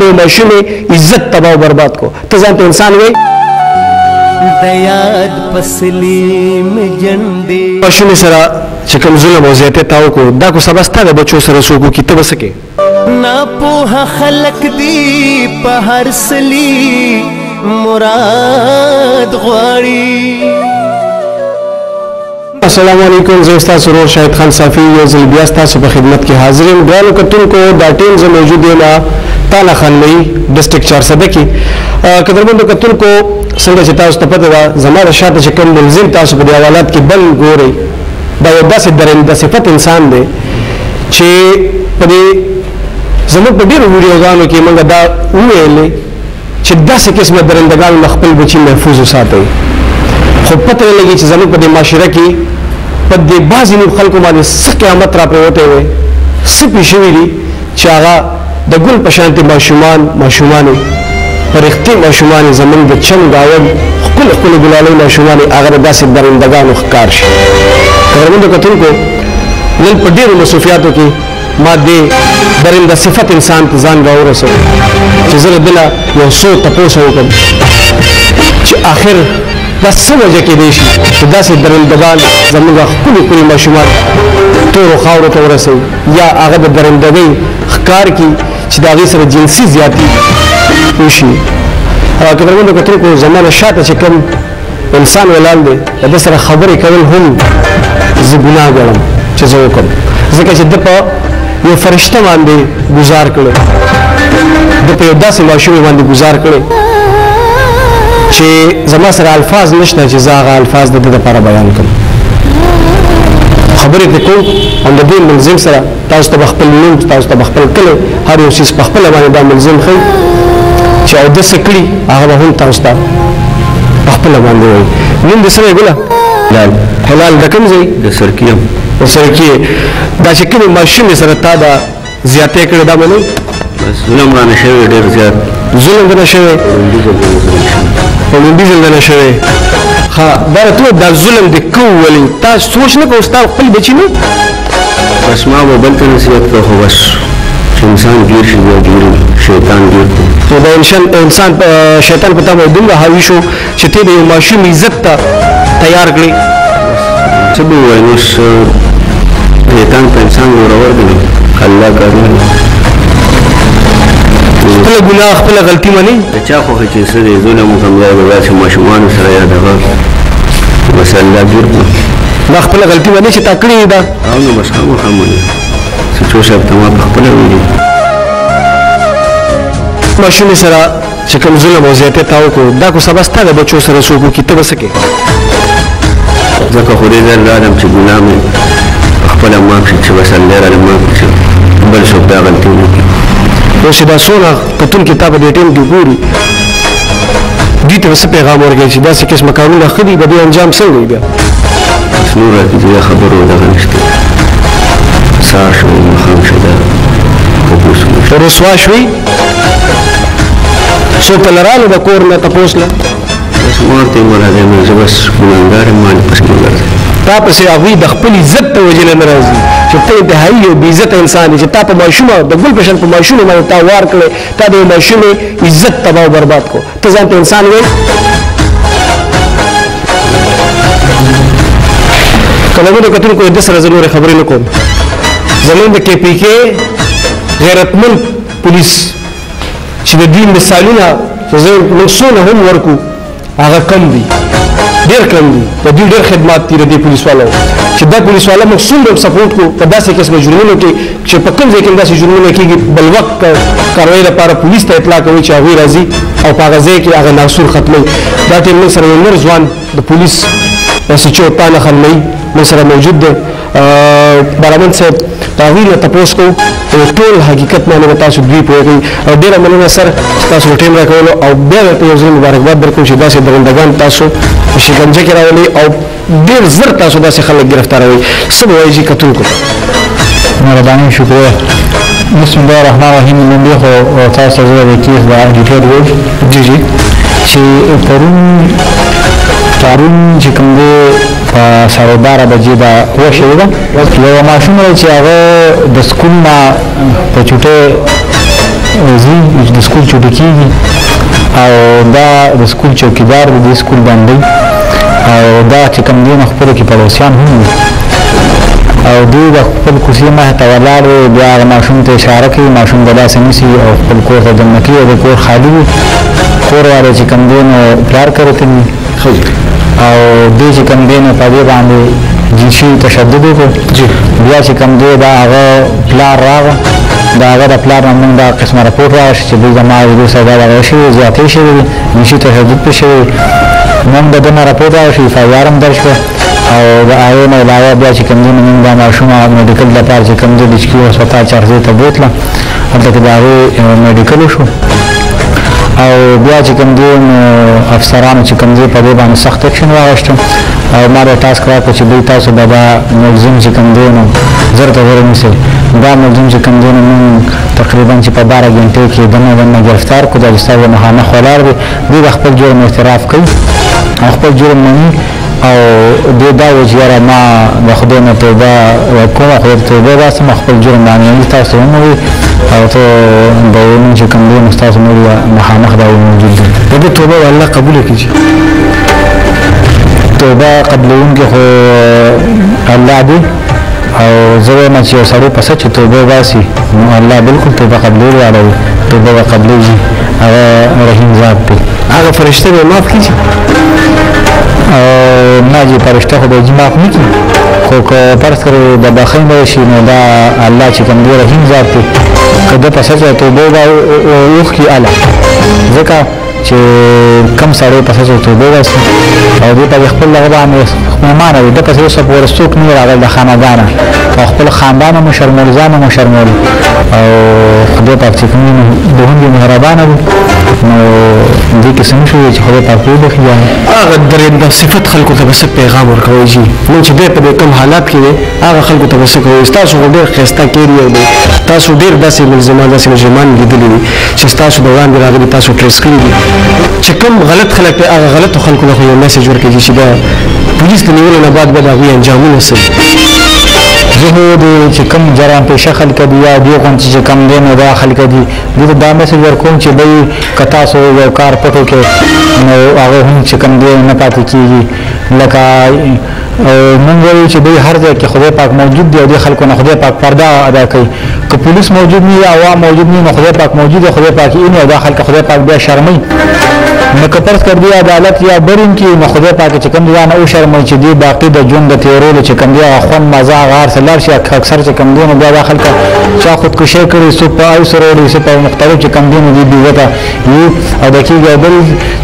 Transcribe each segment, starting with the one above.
د ماشومې عزت تباہ او برباد کو ته ځان ته انسان وې د یاد پسلی می جنډې ماشومې سره چې کوم ظلم او زیاته تاو کو دا کو سبا ستاره بچو سره سوګو کی ته وسکه نا په خلق دی په هر سلی مراد غواړي اسلام علیکم زه ستاسو ورور شاهد خان صافی یو ځل بیا ستاسو په خدمت کې حاضر یم ګرانو کتونکو دا ټیم زه موجود یم تاله خانمي ډسټریکټ چارسده کې قدرمنو کتونکو څنګه چې تاسو ته پته ده زما د شاته چې کوم منزل تاسو په دې حوالات کې بل ګورئ دا یو داسې درنده صفت انسان دی چې په دې زموږ په ډېرو ویډیوګانو کې موږ دا وویلې چې داسې قسمه درندګانو نه خپل بچي محفوظ وساتئ خو پته نه لګي چې زموږ په دې معاشره کې په دې بعضې نور خلکو باندې څه قیامت را پرېوتی دی څه پې شوي دي چې هغه د ګل په شانتې ماشومان ماشومانې په رښتې ماشومانې زموږ د چم ګاوډ خپل خپل ګلالۍ ماشومانې هغه د داسې درندګانو ښکار شي کارمندو کتونکو نن په ډېرو مصروفیاتو کې ما دې درنده صفت انسان ته ځان راورسو چې زه بلا یو څو تپوس وکم چې آخر دا څه وجه کې دی شي چې داسې درندګان زموږ خپل کلی ماشومان تورو خاورو ته ورسي یا هغه د درندګۍ ښکار کی چې دا غي سره جنسي زیاتی وشي او کله موږ کتل کو زمانه شاته چې کوم انسان ولاړ دی د ده سره خبرې کول هم زه ګناه ګڼم چې زه وکړم ځکه چې ده په یو فرشته باندې ګزار کړی ده په یو داسې ماشومې باندې ګزار کړی چې زما سره الفاظ نشته چې زه هغه الفاظ د ده دپاره بیان کړم خبرې ترې کوم همدې ملزم سره تاسو ته به خپل نوم، تاسو ته به خپل کلی، هر یو څیز په خپله باندې دا ملزم ښیي چې او ده څه کړي هغه به هم تاسو ته په خپله باندې وایي. نوم دې څه دی ګله؟ هلال. هلال د کوم ځای؟ د سرکي یم. د سرکي دا چې کومې ماشومې سره تا دا زیاتی کړی دا منئ؟ بس ظلم رانه شوی ډېر زیات. ظلم درنه شوی؟ په لومبي ځل درنه شوی. ښه دا راته ووایه دا ظلم دې کوو ولې؟ تا سوچ نه کوو ستا خپل بچي نه؟ بس ما به بل ته نصیحت کو خو بس چه انسان ګیر شی بیا ګیری شیطان ګیر کو. نو د انسان شیطان په تا باندې دومره حاوی شو چه ته د یو ماشوم عزت ته تیار کړی. بس څه به ووایم اوس شیطان په انسان زورور دی الله کریم. خپله ګناه خپله غلطي مني د چا خوښه چې څه دی ظلم وکړم یا به داسې ماشومانو سره یا دغه بس الله ګیر کړم دا خپل غلطي باندې چې تا کړې ده او نو بس هغه خامونه سچو صاحب ته ما په خپل ویلي ماشومې سره چې کوم ظلم او زیاته تا وکړو دا کو سبا ستا د بچو سره څوک وکړي ته به څه کوې ځکه خو دې زر لارم چې ګناه مې خپله معاف شي چې بس الله راله معاف شي بل څوک دا غلطي نه کړي نو چې دا څونه کتون کې تا په دې ټیم کې ګوري دوی ته څه پیغام ورکړي چې داسې قسمه کارونه ښه دي به دې انجام څنګه وي بیا نور کې دې خبرو دغه نشته سار شو مخام شو دا رسوا شوي څو پلرانو د کور نه تپوس نه بس مار ته مړه دی نو زه بس ګناهګار یم ما دې پسې مه ګرځه. تا پسې هغوی د خپل عزت په وجې له نه راځي چې ته انتهايي یو بې عزته انسان یې چې تا په ماشومه د ګل په شان په ماشومې باندې تا وار کړی تا د یو ماشومې عزت تباه او برباد کو ته ځان ته انسان وایې کلمونو کتونکو د سره ضرور خبرې نه کوم زمونږ د کې پی کې غیرتمن پولیس چې د دوی مثالونه زه موږ څونه هم ورکو هغه کم دي ډېر کم دي د دوی ډېر خدمات دي د دې پولیسوالو چې دا پولیسواله موږ څومره سپورټ کو په داسې قسمه جرمونو کې چې په کوم ځای کې داسې جرمونه کېږي بل وخت کاروي لپاره پولیس ته اطلاع کوي چې هغوی راځي او په هغه ځای کې هغه ناسور ختموي دا ټیم موږ سره یو نر ځوان د پولیس سچو تانه خلمي موږ سره موجود دی برابر صاحب هغه نه تاسو کو ټول حقیقت باندې تاسو دوی پوهیږئ او ډیره مننه سر تاسو ټیم راکولو او بیا ته یو ځل مبارکباد درکوم چې داسې درندګان تاسو شکنجه کې راولي او ډیر زر تاسو داسې خلک گرفتاروي سب وایي چې کتونکو مهرباني شکریه بسم الله الرحمن الرحیم لومبي خو تاسو زه د کیس د ډیټیل وو جی جی چې پرون پرون چې کوم په ساړه باره بجې دا پوه شوې ده یو ماشوم دی چې هغه د سکول نه په چوټۍ ځي د سکول چوټي کېږي او دا د سکول چوکیدار دی د سکول باندې او دا چې کوم دی نه خپل کې پړوسیان هم دي او دوی د خپل کوڅې مخ ته ولاړ وي بیا هغه ماشوم ته اشاره کوي ماشوم د لاسه نیسي او خپل کور ته دننه کوي او د کور خالي وي کور والا چې کوم دی نو پلار کړی کوي ښځو کې او دې چې کوم دې نو په دې باندې جنسي تشدد وکړو جی بیا چې کوم دې دا هغه پلار راغ دا هغه د پلار نه موږ دا قسمه رپورټ راغش چې دې زما ورو سره دا هغه شي زیاتې شي جنسي تشدد په شي موږ د دې نه رپورټ راغش چې فایارم درش کړ او د آیو نه علاوه بیا چې کوم دې موږ دا ماشومه میډیکل لپاره چې کوم دې د چکیو هسپتال چارځې ته بوتله هلته کې د هغې میډیکل وشو او بیا چې کوم دی نو افسرانو چې کوم دی په دې باندې سخت اکشن واغشته او ما د ټاسک راکړ چې دوی تاسو به دا ملزم چې کوم دی نو زر ته زر نیسئ دا ملزم چې کوم دی نو مونږ تقریبا چې په باره ګنټې کې دنه دنه ګرفتار کړو دا چې ستا به مخامخ ولاړ دی دوی د خپل جرم اعتراف کوي او خپل جرم مني او دی دا وی چی یاره ما د خدای نه توبه کوم خدای ته توبه وباسم خپل جرم باندی نو تاسو هم وی او ته د یمن چی کوم دی نو تاسو مړی ده مخامخ دا وی موجود دی د دی توبه والله قبول کی چی توبه قبلون کی خو الله دی او زه وایم چې یو سړی په سچ توبه وباسي نو الله بالکل توبه قبلول والا وي توبه به قبلېږي هغه رحیم ذات دی هغه فرشته به معاف کړي نه جی فرشته خو به جی معاف نه کی خو که فرض کړو د بخښنې مړ شي نو دا الله چې کوم دی رحیم ذات دی که ده په سچه توبه وکړي الله ځکه چې کم سړی په سچه توبه وباسي او دې ته خپل هغه باندې مهمانه وي دپسې اوسه په ورځ څوک نه وي راغلي د خانګانه او خپل خاندان هم وشرمولي ځان هم وشرمولي او خدای پاک چې کوم دوهم دې مهربانه وي نو دې کې څه نه شوي چې خدای پاک وبخي یا هغه درنده صفت خلکو ته به څه پیغام ورکوئ جي نو چې دی په دې کوم حالات کې دی هغه خلکو ته به څه کوئ ستاسو خو ډېر ښایسته کیریر دی تاسو ډېر داسې ملزمان داسې مجرمان لیدلي دي چی ستاسو د وړاندی راغلی تاسو ټریس کړی دی چی کوم غلط خلک دی هغه غلطو خلکو له خو یو میسج ورکړی دی چی د پولیس د نیولو نه بعد به د هغوی انجامونه څه دی زه هو دی چی کوم جرام پیشه خلک دی یا دی غونچی چی کوم دی نو دا خلک دی دوی ته دا میسج ورکوم چی بی که تاسو یو کار پټ وکړی نو هغه هم چی کوم دی نه پاتی کیږی لکه او مونږ وایو چې دوی هر ځای کې خدای پاک موجود دی او د خلکو نه خدای پاک پرده ادا کوي که پولیس موجود نه یا عوام موجود نه نو خدای پاک موجود دی خدای پاک یې نه دا خلک خدای پاک بیا شرمي نو که پرس کړ دی عدالت یا برین کې نو خدای پاک چې کوم ځان او شرمي چې دی باقی د جون د تیرولو چې کوم دی خون مزه غار سلار شي اکثر چې کوم دی نو بیا خلک چا خودکشي کړي سو په ایسرولي سو په مختلف چې کوم دی نو دی بیوته وي او د کېږي او بل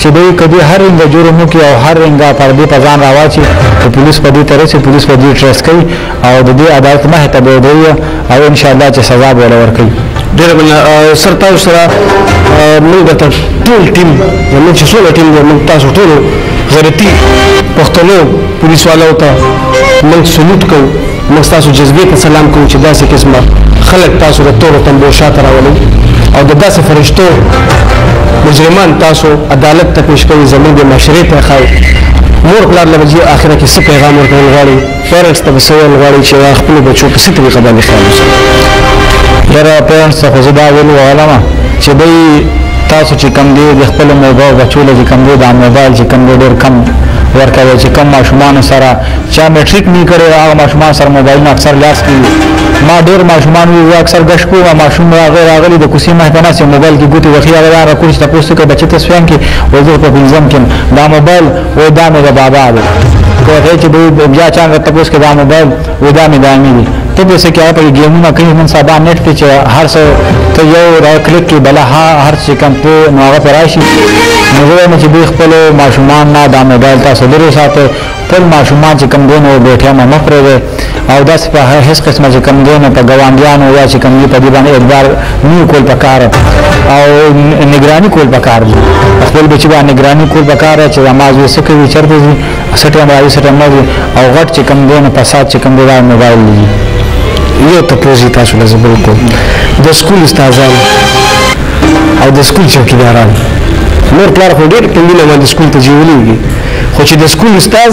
چې دوي که دي هر رنګه جرم وکړي او هر رنګه پردې په ځان راواچي خو پولیس په دې ته رسي پولیس به دوی ټریس کوي او د دې عدالت مخې ته به ودروي او ان شاء الله چې سزا به ولا ورکوي ډېره مننه سر تاسو سره موږ درته ټول ټیم زموږ چې څومره ټیم دی موږ تاسو ټولو غیرتي پښتنو پولیسوالو ته موږ سلوټ کوو موږ ستاسو جذبې ته سلام کوو چې داسې قسمه خلک تاسو د تورو تمبو شاته راولئ او د داسې فرشتو مجرمان تاسو عدالت ته پیش کوي زموږ د معاشرې ته ښایي مور پلار له بجې آخره کې څه پیغام ورکول غواړي پیرنټس ته به څه ویل غواړي چې هغه خپلو بچو په څه طریقه باندې خیال وساتي یاره پیرنټس ته خو زه دا ویل غواړم چې دوی تاسو چې کم دی د خپل موبایل بچو له چې کم دی دا موبایل چې کم دی ډېر کم ورکوي چې کم ماشومانو سره چا میټریک نی کړی هغه ماشومان سره موبایلونه اکثر لاس کې وي ما ډیر ماشومان وي زه اکثر ګش کوم ماشوم راغی راغلی د کوسې مه ته ناست موبایل کې ګوتې وخی هغه یاره کورس ته پوسټ کوي بچی ته سویم کې وای زه په پنځم کې دا موبایل وای دا مې د بابا دی که هغې چې دوی بیا چا راته پوسټ کې دا موبایل وای دا مې د امي دی ته به څه کې هغه پکې ګیمونه کوي نن سبا نېټ پې چې هر څه ته یو را کلیک کې بله هر څه کم پې نو هغه پې راشي نو زه وایم چې دوی خپلو ماشومان نه دا موبایل تاسو لرې ساتئ ټول ماشومان چې کم دینو بیٹه مو مخره ده او داس په هیڅ قسمه چې کم دینو په ګوانډیانو یا چې کم دی په دې باندې اعتبار نو کول پکار او نگرانی کول پکار دي خپل بچی باندې نگرانی کول پکار چې نماز یې سکه وی چرته دي سټه مې راځي سټه مې او غټ چې کم دینو په سات چې کم دی دا موبایل دی یو ته پوزي تاسو له زبر کو د سکول استادان او د سکول چوکیداران نور پلار خو ډېر په مینه باندې سکول ته جوړیږي خو چې د سکول استاد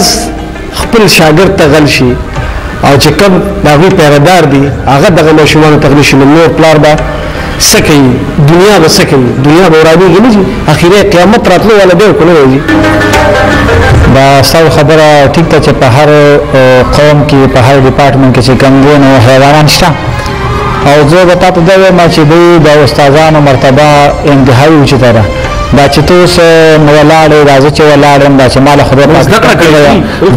خپل شاګرد ته غل شي او چې کوم د هغوی پیردار دي هغه دغه ماشومانو ته غلي شي نو مور پلار به څه کوي دنیا به څه کوي دنیا به ورانېږي نه ځي اخرې قیامت راتلو والا دی که نه راځي دا ستاسو خبره ټیک ده چې په هر قوم کې په هر ډپارټمنټ کې چې کوم دی نو حیوانان شته او زه به تا ته دا وایم چې دوی د استادانو مرتبه انتهایي اوچته ده دا چې ته اوس نو ولاړې دا زه چې ولاړم دا چې مال خدای پاک زده کړه کړې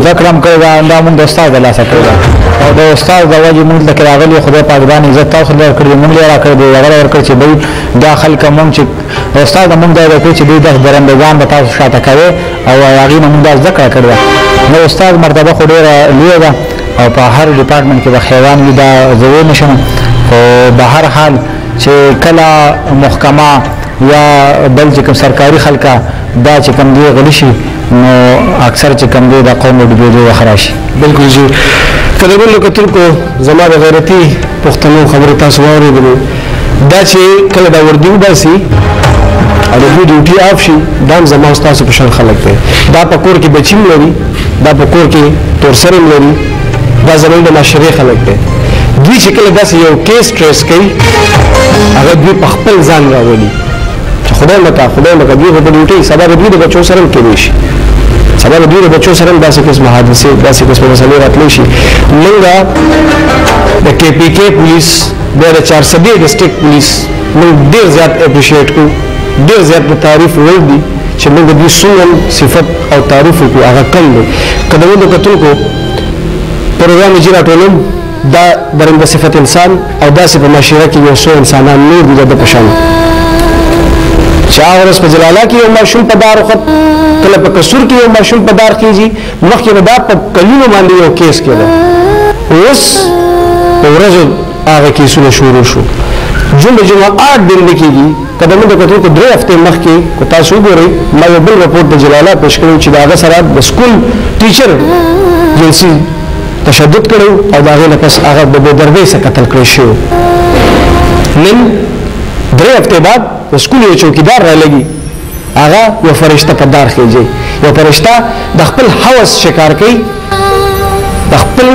زده کړه هم کړې دا موږ د استاد د لاسه کړې او د استاد د وجې موږ د کراغلي خدای پاک باندې عزت تاسو لر کړې موږ لر کړې دی هغه ور کړې چې دوی دا خلک موږ چې استاد موږ دا کړې چې دوی د درندګان د تاسو شاته کوي او هغه موږ دا زده کړه کړې نو استاد مرتبه خو ډیره لوی ده او په هر ډپارټمنټ کې د خیوان وی دا زوی نشم او به هر حال چې کله محکمه یا بل چې کوم سرکاري خلکه دا چې کوم دی غلی شي نو اکثر چې کوم دی دا قوم د ډوبېدو وخت راشي بالکل جی قدرمن کتونکو زما د غیرتي پښتنو خبرې تاسو واورېدلې دا چې کله دا وردی وباسي او د دوی ډیوټي اف شي دا هم زما ستاسو په شان خلک دی دا په کور کې بچیم لري دا په کور کې تور سره لري دا زمونږ د معاشرې خلک دی دوی چې کله داسې یو کیس ټریس کوي هغه دوی په خپل ځان راولي چې خدای مکا خدای مکا دوی په ډیوټي سبا به دوی د بچو سره کېدی شي سبا به دوی د بچو سره داسې قسم حادثه داسې قسم مسلې راتلی شي موږ د کې پی کې پولیس د 400 ډیسټریکټ پولیس موږ ډیر زیات اپریشیټ کوو ډیر زیات تعریف ور دي چې موږ ددوی څومره صفت او تعریف وکړو هغه کم دی که د موږ کتونکو پروګرام یې راټولوم دا برنده صفت انسان او داسې په معاشره کې یو څو انسانان نور دي د پشان چې هغه ورځ په جلالا کې یو ماشوم په دار وخت کله په قصور کې یو ماشوم په دار کېږي مخکې به دا په کلونو باندې یو کیس کېده اوس په ورځو هغه کیسونه شروع شو جمعه جمعه آټ دن لیکيږي که د منډو کتونکو درې هفتې مخکې که تاسو وګورئ ما یو بل رپورټ د جلالا پېش کړی و چې د هغه سره د سکول ټیچر جنسي تشدد کړی و او د هغې نه پس هغه د بې دردۍ سره قتل کړی شوی و نن درې هفتې بعد د سکول یو چوکیدار رالګي هغه یو فرشته په دار خېږي یو فرشته د خپل حوس شکار کوي د خپل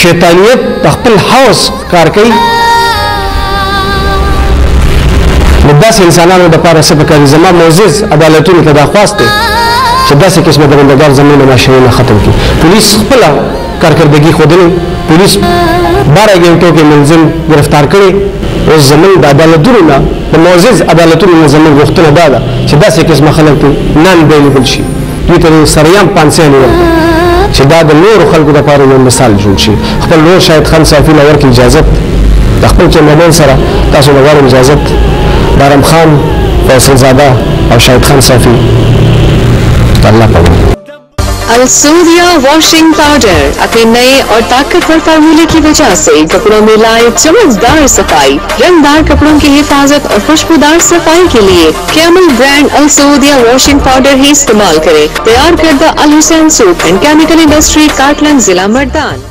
شیطانیت د خپل حوس کار کوي نو داسې انسانانو دپاره څه پکار دي زما معزز عدالتونو ته دا خواست دی چې داسې قسمه د بندګار زمونږ نه ماشینونه ختم کړي پولیس خپله کارکردګي ښودلې پولیس باره ګنټو کې ملزم گرفتار کړي او زمونږ د عدالتونو نه د معزز عدالتونو نه زمونږ غوښتنه دا ده چې داسې قسمه خلک نن بیلیبل شي دوی ته د سریام پانسیاني ورکړه چې دا د نورو خلکو لپاره یو مثال جوړ شي خپل نور شاید خان صافي له ورکې اجازه د خپل کیمرمین سره تاسو له غواړم اجازه دارم خان فیصل زاده او شاید خان صافي الله پاک السوریا واشنگ پاؤڈر اپنے نئے اور طاقتور فارمولے کی وجہ سے کپڑوں میں لائے چمکدار صفائی رنګ دار کپړون کې حفاظت اور خوشبو دار صفائی کې لیے کیمل برانډ السعود یا واشنګ پاوډر هی استعمال کرے تیار کردہ الحسین سوپ اینډ کیمیکل انډسټری کاټلنډ ضلع مردان.